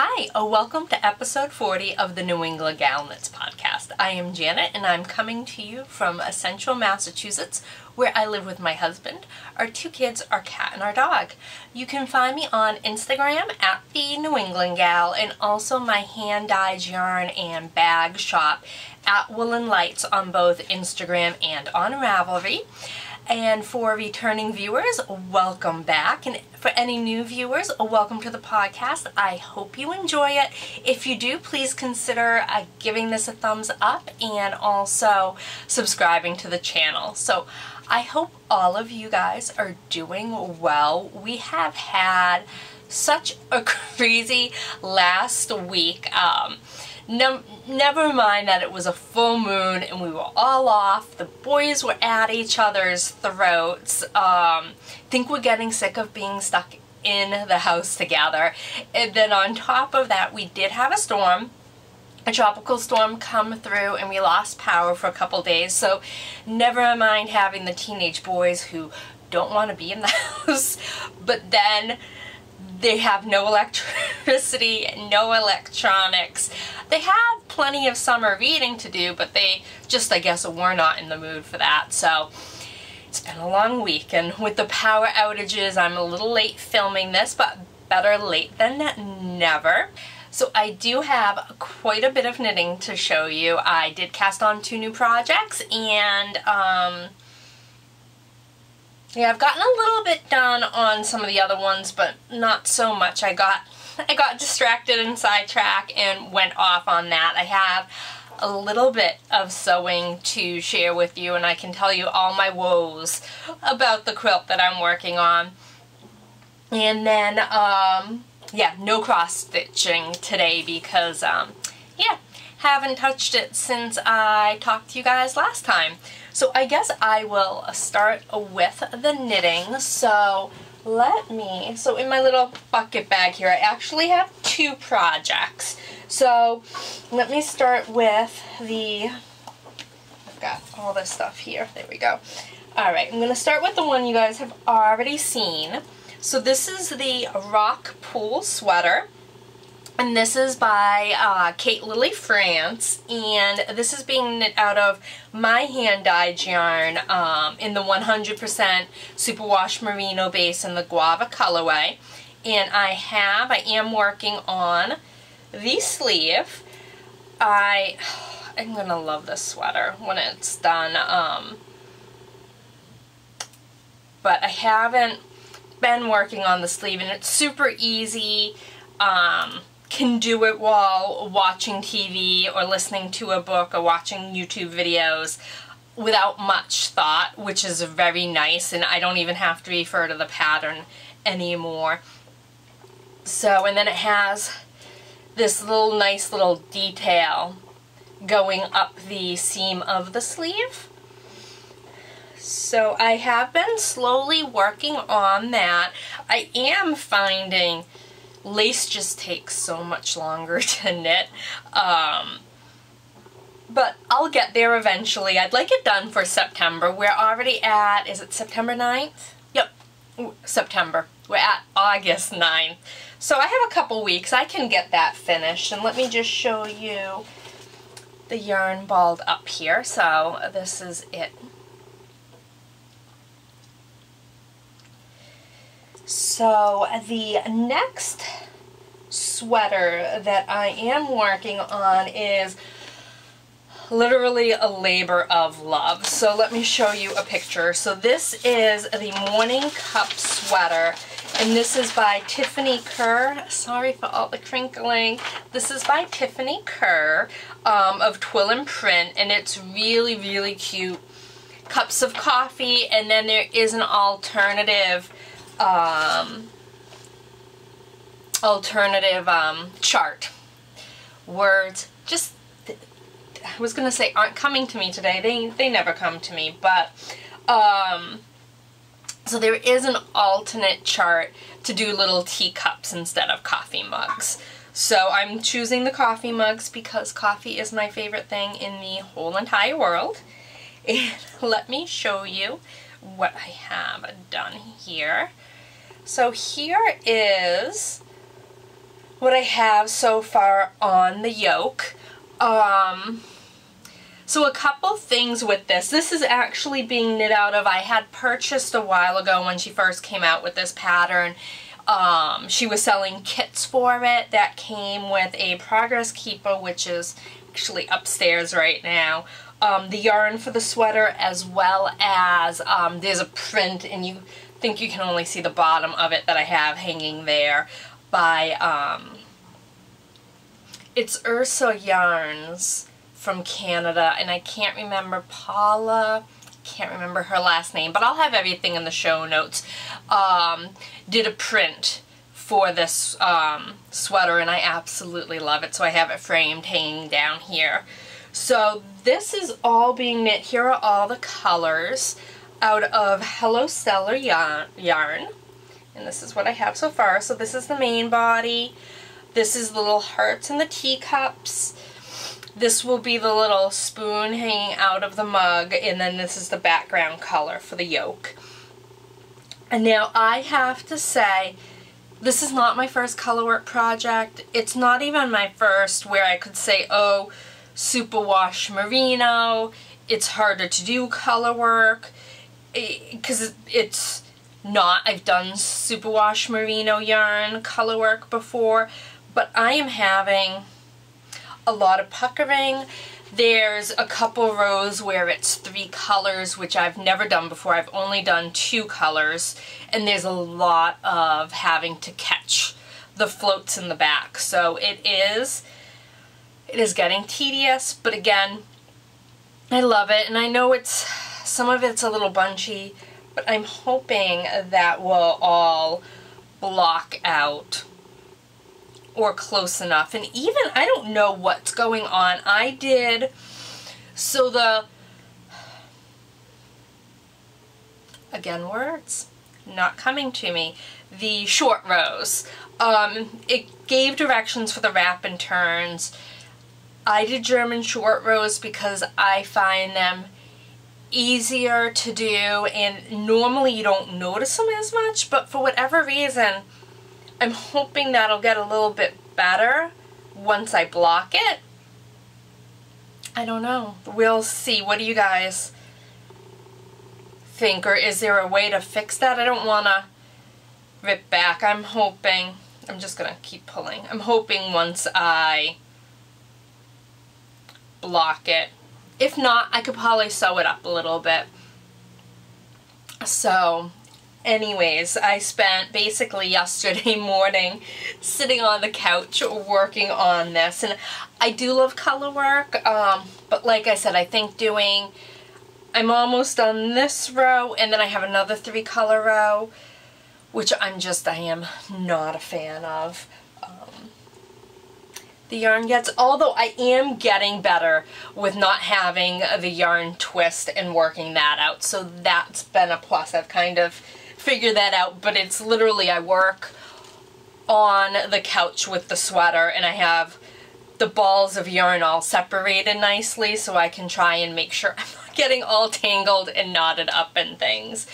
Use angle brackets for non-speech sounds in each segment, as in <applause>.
Hi, oh, welcome to episode 40 of the New England Gal Knits podcast. I am Janet and I'm coming to you from central Massachusetts where I live with my husband, our two kids, our cat, and our dog. You can find me on Instagram at the New England Gal and also my hand-dyed yarn and bag shop at Woolen Lights on both Instagram and on Ravelry. And for returning viewers, welcome back. And for any new viewers, welcome to the podcast. I hope you enjoy it. If you do, please consider uh, giving this a thumbs up and also subscribing to the channel. So I hope all of you guys are doing well. We have had such a <laughs> crazy last week. Um, no, never mind that it was a full moon and we were all off. The boys were at each other's throats. Um, think we're getting sick of being stuck in the house together. And then on top of that, we did have a storm a tropical storm come through and we lost power for a couple days so never mind having the teenage boys who don't want to be in the <laughs> house but then they have no electricity, no electronics. They have plenty of summer reading to do, but they just, I guess, were not in the mood for that. So it's been a long week, and with the power outages, I'm a little late filming this, but better late than never. So I do have quite a bit of knitting to show you. I did cast on two new projects, and um, yeah, I've gotten a little bit done on some of the other ones, but not so much. I got I got distracted and sidetracked and went off on that. I have a little bit of sewing to share with you and I can tell you all my woes about the quilt that I'm working on. And then, um, yeah, no cross stitching today because, um, yeah, haven't touched it since I talked to you guys last time. So I guess I will start with the knitting. So let me, so in my little bucket bag here, I actually have two projects. So let me start with the, I've got all this stuff here, there we go. All right, I'm gonna start with the one you guys have already seen. So this is the Rock Pool Sweater. And this is by uh, Kate Lily France, and this is being knit out of my hand-dyed yarn um, in the 100% superwash merino base in the guava colorway. And I have, I am working on the sleeve. I, <sighs> I'm going to love this sweater when it's done. Um, but I haven't been working on the sleeve, and it's super easy. Um, can do it while watching TV or listening to a book or watching YouTube videos without much thought, which is very nice, and I don't even have to refer to the pattern anymore. So, and then it has this little nice little detail going up the seam of the sleeve. So I have been slowly working on that. I am finding lace just takes so much longer <laughs> to knit. Um, but I'll get there eventually. I'd like it done for September. We're already at, is it September 9th? Yep, September. We're at August 9th. So I have a couple weeks. I can get that finished. And let me just show you the yarn balled up here. So this is it. So the next sweater that I am working on is literally a labor of love. So let me show you a picture. So this is the Morning Cup sweater and this is by Tiffani Kerr. Sorry for all the crinkling. This is by Tiffani Kerr um, of Twill and Print and it's really really cute. Cups of coffee and then there is an alternative um, alternative um, chart. Words just, I was going to say aren't coming to me today. They, they never come to me. But, um, so there is an alternate chart to do little teacups instead of coffee mugs. So I'm choosing the coffee mugs because coffee is my favorite thing in the whole entire world. <laughs> And let me show you what I have done here. So here is what I have so far on the yoke. Um, so a couple things with this. This is actually being knit out of, I had purchased a while ago when she first came out with this pattern. Um, she was selling kits for it that came with a Progress Keeper, which is actually upstairs right now. Um, the yarn for the sweater as well as um, there's a print and you think you can only see the bottom of it that I have hanging there by um, it's Ursa Yarns from Canada and I can't remember Paula can't remember her last name but I'll have everything in the show notes. Um, did a print for this um, sweater and I absolutely love it. So I have it framed hanging down here. So this is all being knit here are all the colors out of Hello Stella yarn. And this is what I have so far. So this is the main body. This is the little hearts and the teacups. This will be the little spoon hanging out of the mug. And then this is the background color for the yoke. And now I have to say, this is not my first colorwork project. It's not even my first where I could say, oh, superwash merino. It's harder to do color work because it's not, I've done superwash merino yarn color work before, but I am having a lot of puckering. There's a couple rows where it's three colors, which I've never done before. I've only done two colors, and there's a lot of having to catch the floats in the back. So it is, it is getting tedious, but again, I love it, and I know it's some of it's a little bunchy, but I'm hoping that will all block out or close enough. And even, I don't know what's going on. I did, so the, again words, not coming to me, the short rows. Um, it gave directions for the wrap and turns. I did German short rows because I find them easier to do and normally you don't notice them as much but for whatever reason I'm hoping that'll get a little bit better once I block it. I don't know. We'll see. What do you guys think or is there a way to fix that? I don't want to rip back. I'm hoping, I'm just going to keep pulling. I'm hoping once I block it if not, I could probably sew it up a little bit. So, anyways, I spent basically yesterday <laughs> morning sitting on the couch working on this. And I do love color work, um, but like I said, I think doing, I'm almost on this row, and then I have another three color row, which I'm just, I am not a fan of the yarn gets, although I am getting better with not having the yarn twist and working that out. So that's been a plus. I've kind of figured that out, but it's literally I work on the couch with the sweater and I have the balls of yarn all separated nicely so I can try and make sure <laughs> I'm not getting all tangled and knotted up and things.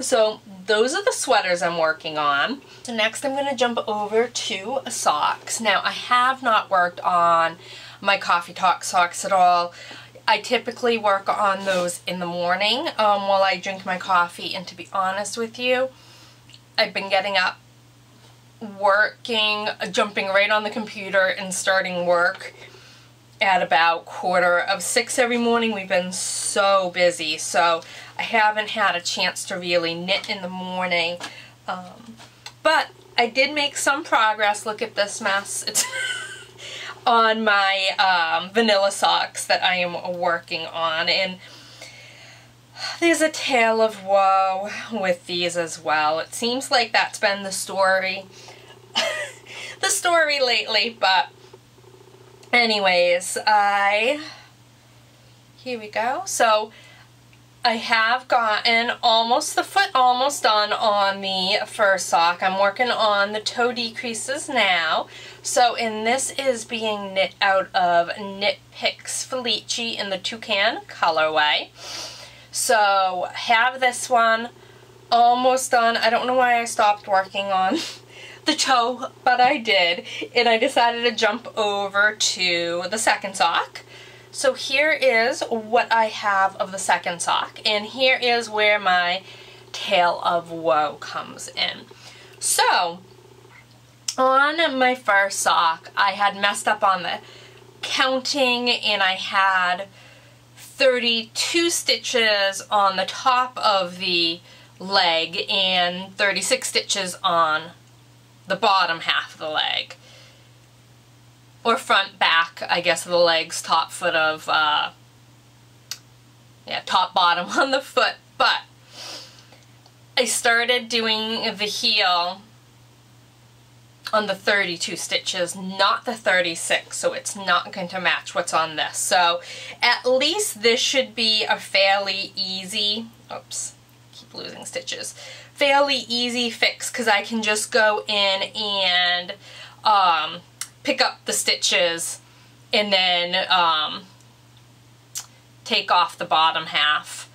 So those are the sweaters I'm working on. So next I'm going to jump over to socks. Now I have not worked on my Coffee Talk socks at all. I typically work on those in the morning um, while I drink my coffee and to be honest with you, I've been getting up working, jumping right on the computer and starting work at about quarter of six every morning. We've been so busy, so I haven't had a chance to really knit in the morning. Um, but I did make some progress. Look at this mess. It's <laughs> on my um, vanilla socks that I am working on. And there's a tale of woe with these as well. It seems like that's been the story, <laughs> the story lately, but anyways, I, here we go. So I have gotten almost the foot almost done on the first sock. I'm working on the toe decreases now. So, and this is being knit out of Knit Picks Felici in the Toucan colorway. So, have this one almost done. I don't know why I stopped working on <laughs> the toe, but I did. And I decided to jump over to the second sock. So here is what I have of the second sock. And here is where my tale of woe comes in. So, on my first sock, I had messed up on the counting and I had 32 stitches on the top of the leg and 36 stitches on the bottom half of the leg. Or front, back, I guess, of the legs, top foot of, uh, yeah, top, <laughs> bottom on the foot. But I started doing the heel on the 32 stitches, not the 36, so it's not going to match what's on this. So at least this should be a fairly easy, oops, keep losing stitches, fairly easy fix because I can just go in and um, pick up the stitches and then um, take off the bottom half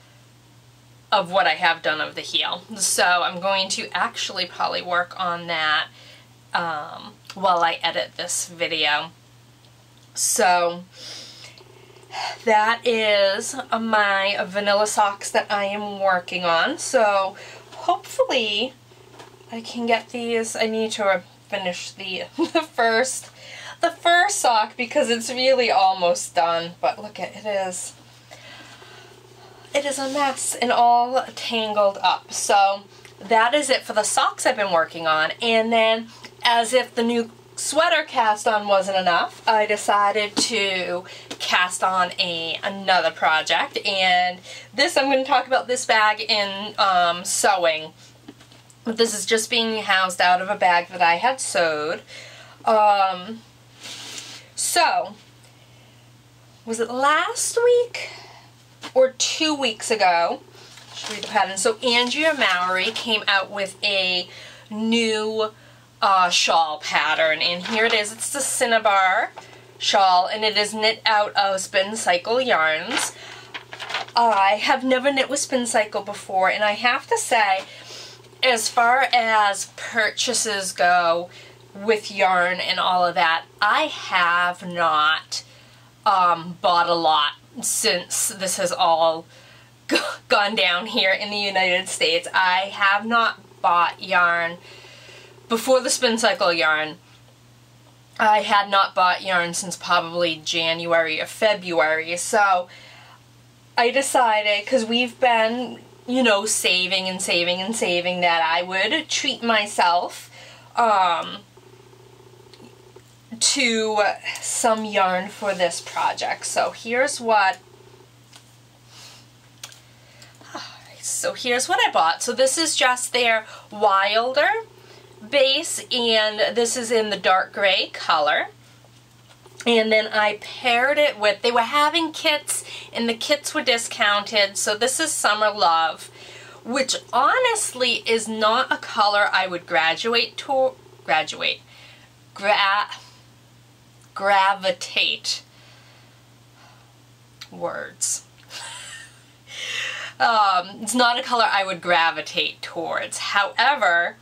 of what I have done of the heel. So I'm going to actually probably work on that um, while I edit this video. So that is my vanilla socks that I am working on. So hopefully I can get these. I need to finish the, the <laughs> first the first sock because it's really almost done. But look at it is it is a mess and all tangled up. So that is it for the socks I've been working on. And then as if the new sweater cast on wasn't enough, I decided to cast on a another project. And this, I'm going to talk about this bag in um, sewing. This is just being housed out of a bag that I had sewed. Um, so, was it last week? or two weeks ago. read the pattern. So Andrea Mowry came out with a new uh, shawl pattern, and here it is. It's the Cinnabar shawl, and it is knit out of SpinCycle yarns. I have never knit with SpinCycle before, and I have to say, as far as purchases go with yarn and all of that, I have not um, bought a lot since this has all <laughs> gone down here in the United States. I have not bought yarn before the spin cycle yarn. I had not bought yarn since probably January or February, so I decided, because we've been, you know, saving and saving and saving, that I would treat myself um, to some yarn for this project. So here's what so here's what I bought. So this is just their Wilder base and this is in the dark gray color. And then I paired it with, they were having kits and the kits were discounted. So this is Summer Love, which honestly is not a color I would graduate to, graduate, gra gravitate words. <laughs> um, it's not a color I would gravitate towards. However,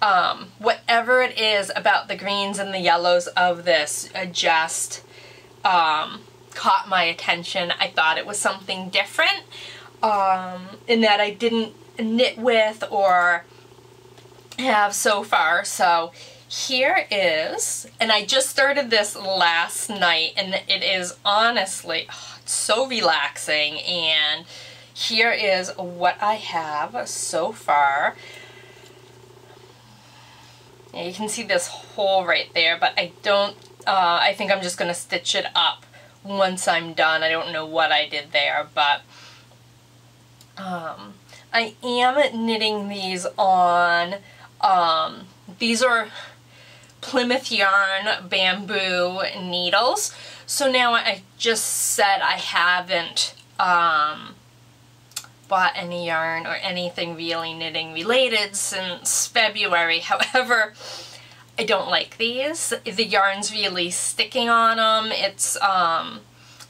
um, whatever it is about the greens and the yellows of this uh, just um, caught my attention. I thought it was something different um, in that I didn't knit with or have so far. So here is, and I just started this last night, and it is honestly oh, so relaxing, and here is what I have so far. Yeah, you can see this hole right there, but I don't, uh, I think I'm just going to stitch it up once I'm done. I don't know what I did there, but um, I am knitting these on, um, these are Plymouth Yarn bamboo needles. So now I just said I haven't um, bought any yarn or anything really knitting related since February. <laughs> However, I don't like these. The yarn's really sticking on them. It's, um,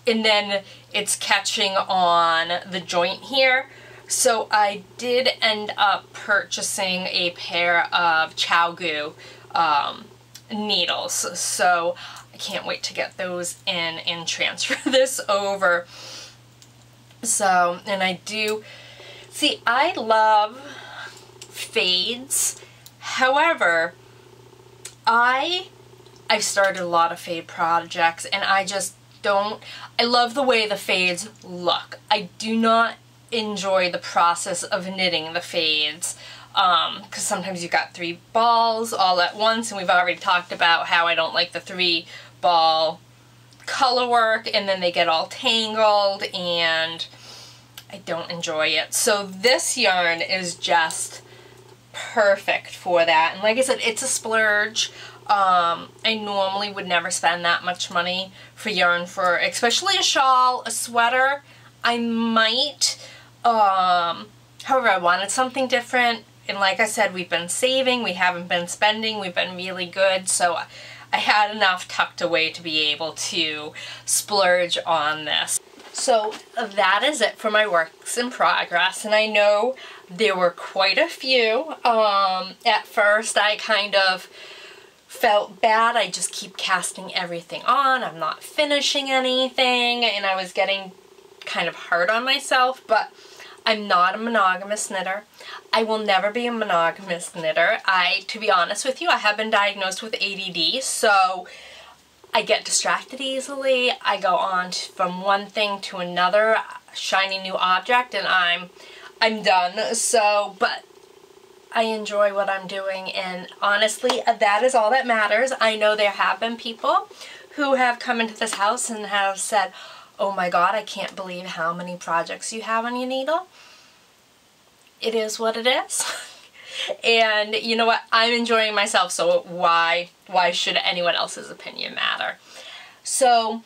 and then it's catching on the joint here. So I did end up purchasing a pair of ChiaoGoo um, needles. So I can't wait to get those in and transfer <laughs> this over. So, and I do, see, I love fades. However, I, I've started a lot of fade projects and I just don't, I love the way the fades look. I do not enjoy the process of knitting the fades because um, sometimes you've got three balls all at once and we've already talked about how I don't like the three ball color work and then they get all tangled and I don't enjoy it. So this yarn is just perfect for that. And like I said, it's a splurge. Um, I normally would never spend that much money for yarn for, especially a shawl, a sweater. I might, um, however, I wanted something different. And like I said, we've been saving, we haven't been spending, we've been really good. So I had enough tucked away to be able to splurge on this. So that is it for my works in progress. And I know there were quite a few. Um, at first I kind of felt bad. I just keep casting everything on. I'm not finishing anything. And I was getting kind of hard on myself. But I'm not a monogamous knitter. I will never be a monogamous knitter. I, to be honest with you, I have been diagnosed with ADD, so I get distracted easily. I go on from one thing to another, shiny new object, and I'm, I'm done. So, but I enjoy what I'm doing, and honestly, uh, that is all that matters. I know there have been people who have come into this house and have said, oh my god, I can't believe how many projects you have on your needle. It is what it is. <laughs> and you know what, I'm enjoying myself, so why, why should anyone else's opinion matter? So,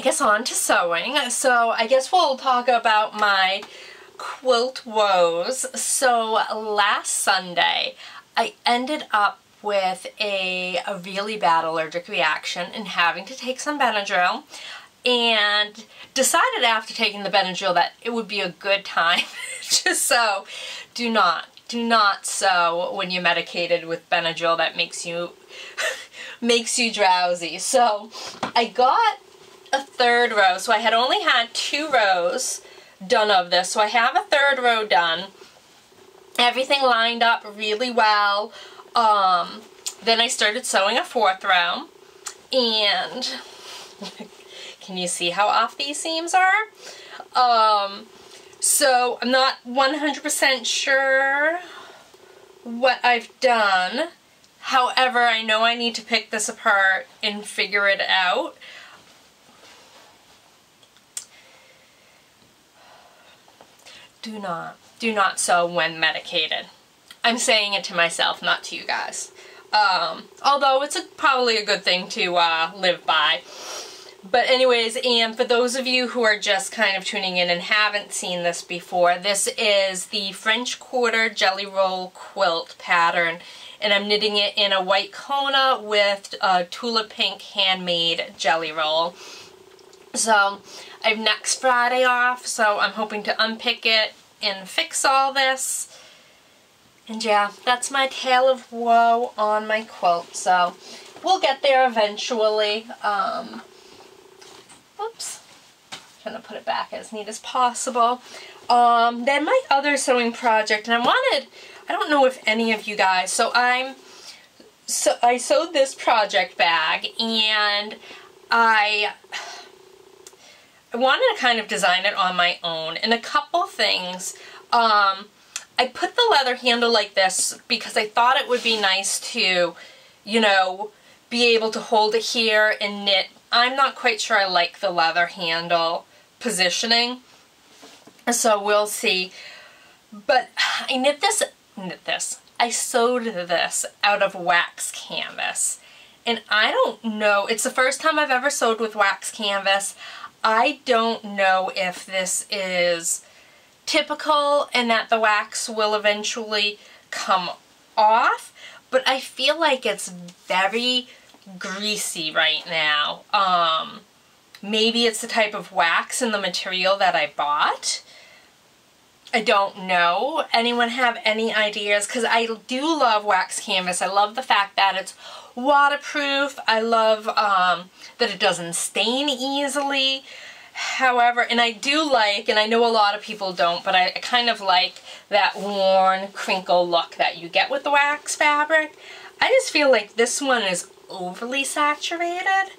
I guess on to sewing. So I guess we'll talk about my quilt woes. So last Sunday, I ended up with a, a really bad allergic reaction and having to take some Benadryl and decided after taking the Benadryl that it would be a good time <laughs> to sew. Do not, do not sew when you're medicated with Benadryl that makes you, <laughs> makes you drowsy. So I got a third row, so I had only had two rows done of this. So I have a third row done. Everything lined up really well. Um, then I started sewing a fourth row and <laughs> can you see how off these seams are? Um, so I'm not 100% sure what I've done. However, I know I need to pick this apart and figure it out. Do not, do not sew when medicated. I'm saying it to myself, not to you guys. Um, although it's a, probably a good thing to uh, live by. But anyways, and for those of you who are just kind of tuning in and haven't seen this before, this is the French Quarter Jelly Roll Quilt pattern. And I'm knitting it in a white Kona with a Tula Pink handmade jelly roll. So I have next Friday off, so I'm hoping to unpick it and fix all this. And yeah, that's my tale of woe on my quilt. So we'll get there eventually. Um, Oops. Trying to put it back as neat as possible. Um, then my other sewing project, and I wanted, I don't know if any of you guys, so I'm, so I sewed this project bag, and I, I wanted to kind of design it on my own, and a couple things, um, I put the leather handle like this because I thought it would be nice to, you know, be able to hold it here and knit I'm not quite sure I like the leather handle positioning. So we'll see. But I knit this, knit this, I sewed this out of wax canvas. And I don't know, it's the first time I've ever sewed with wax canvas. I don't know if this is typical and that the wax will eventually come off, but I feel like it's very greasy right now. Um, maybe it's the type of wax in the material that I bought. I don't know. Anyone have any ideas? Because I do love wax canvas. I love the fact that it's waterproof. I love um, that it doesn't stain easily. However, and I do like, and I know a lot of people don't, but I kind of like that worn crinkle look that you get with the wax fabric. I just feel like this one is overly saturated.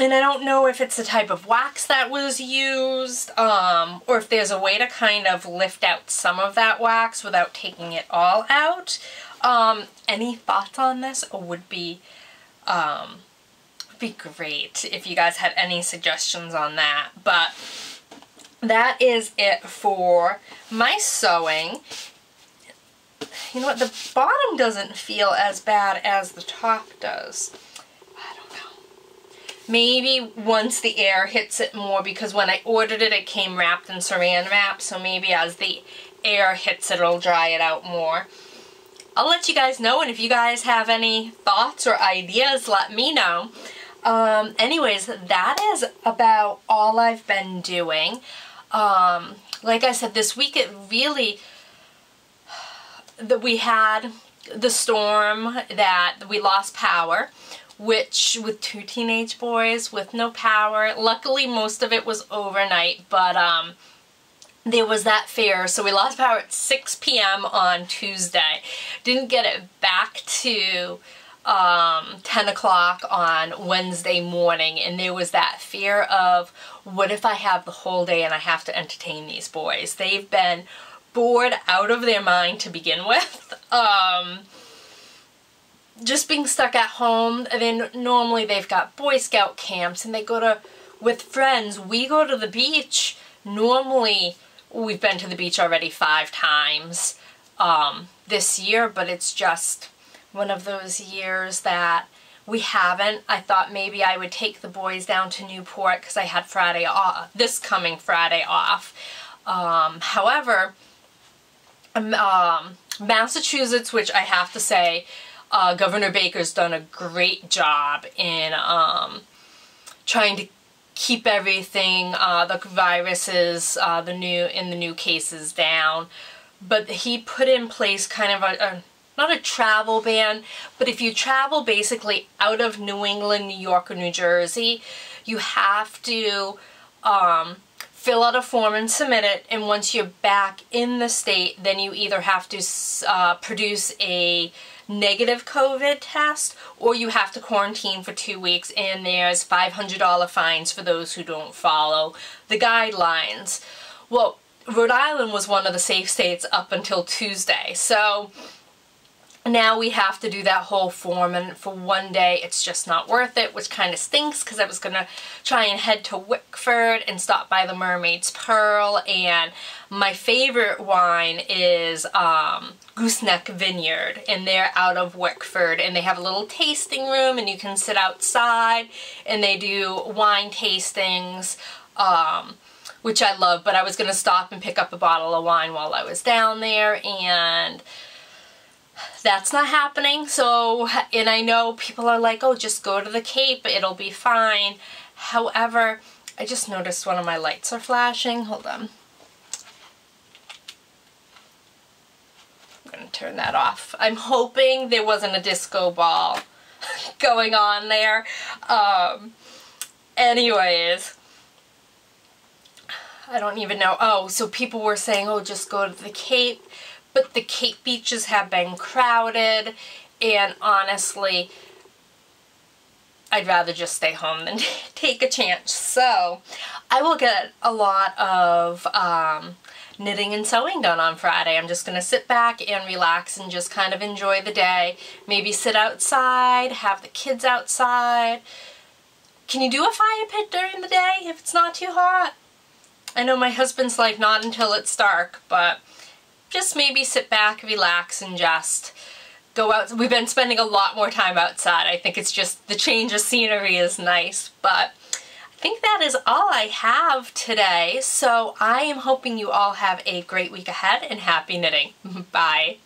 And I don't know if it's the type of wax that was used, um, or if there's a way to kind of lift out some of that wax without taking it all out. Um, any thoughts on this would be, um, would be great if you guys had any suggestions on that. But that is it for my sewing. You know what, the bottom doesn't feel as bad as the top does. I don't know. Maybe once the air hits it more because when I ordered it, it came wrapped in saran wrap. So maybe as the air hits it, it'll dry it out more. I'll let you guys know, and if you guys have any thoughts or ideas, let me know. Um, anyways, that is about all I've been doing. Um, like I said, this week it really, that we had the storm that we lost power, which with two teenage boys with no power, luckily most of it was overnight, but um, there was that fair, so we lost power at 6 p.m. on Tuesday. Didn't get it back to um, 10 o'clock on Wednesday morning, and there was that fear of, what if I have the whole day and I have to entertain these boys? They've been bored out of their mind to begin with. Um, just being stuck at home, and then normally they've got Boy Scout camps, and they go to, with friends, we go to the beach normally We've been to the beach already five times um, this year, but it's just one of those years that we haven't. I thought maybe I would take the boys down to Newport because I had Friday off, this coming Friday off. Um, however, um, Massachusetts, which I have to say, uh, Governor Baker's done a great job in um, trying to keep everything, uh, the viruses, uh, the new in the new cases down. But he put in place kind of a, a, not a travel ban, but if you travel basically out of New England, New York, or New Jersey, you have to um, fill out a form and submit it. And once you're back in the state, then you either have to uh, produce a negative COVID test or you have to quarantine for two weeks and there's $500 fines for those who don't follow the guidelines. Well, Rhode Island was one of the safe states up until Tuesday. So now we have to do that whole form and for one day it's just not worth it which kind of stinks because I was gonna try and head to Wickford and stop by the Mermaid's Pearl and my favorite wine is um, Gooseneck Vineyard and they're out of Wickford and they have a little tasting room and you can sit outside and they do wine tastings um, which I love but I was gonna stop and pick up a bottle of wine while I was down there and that's not happening. So, and I know people are like, oh, just go to the Cape, it'll be fine. However, I just noticed one of my lights are flashing. Hold on. I'm going to turn that off. I'm hoping there wasn't a disco ball <laughs> going on there. Um, anyways, I don't even know. Oh, so people were saying, oh, just go to the Cape but the Cape beaches have been crowded and honestly I'd rather just stay home than <laughs> take a chance. So I will get a lot of um, knitting and sewing done on Friday. I'm just going to sit back and relax and just kind of enjoy the day. Maybe sit outside, have the kids outside. Can you do a fire pit during the day if it's not too hot? I know my husband's like not until it's dark, but just maybe sit back, relax, and just go out. We've been spending a lot more time outside. I think it's just the change of scenery is nice, but I think that is all I have today. So I am hoping you all have a great week ahead and happy knitting. <laughs> Bye.